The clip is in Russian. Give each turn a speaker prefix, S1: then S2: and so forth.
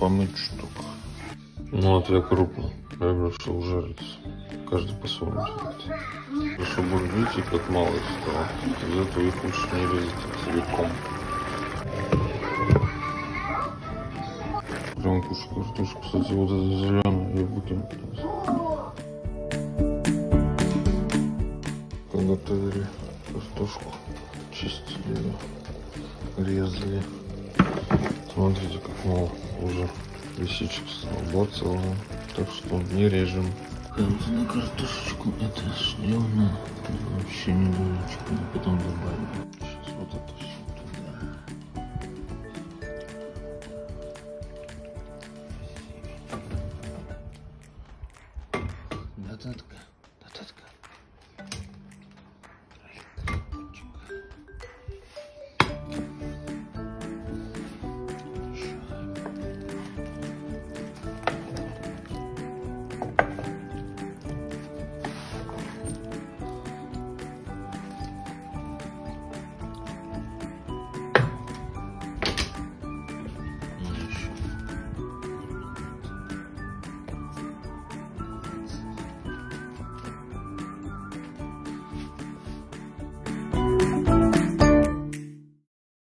S1: помыть штуку. Ну, а я крупно. Я решил жариться. Каждый по-своему делает. Чтобы видите, как мало их стало. Из этого их лучше не резать целиком. Прям кушать картошку. Кстати, вот это зеленое я выкину. Готовили картошку, чистили ее, резали. Смотрите, как мало уже лисичек целая. Так что не режем. Вот на картошечку это сделано. Вообще немножечко, потом добавим. Сейчас вот это все туда.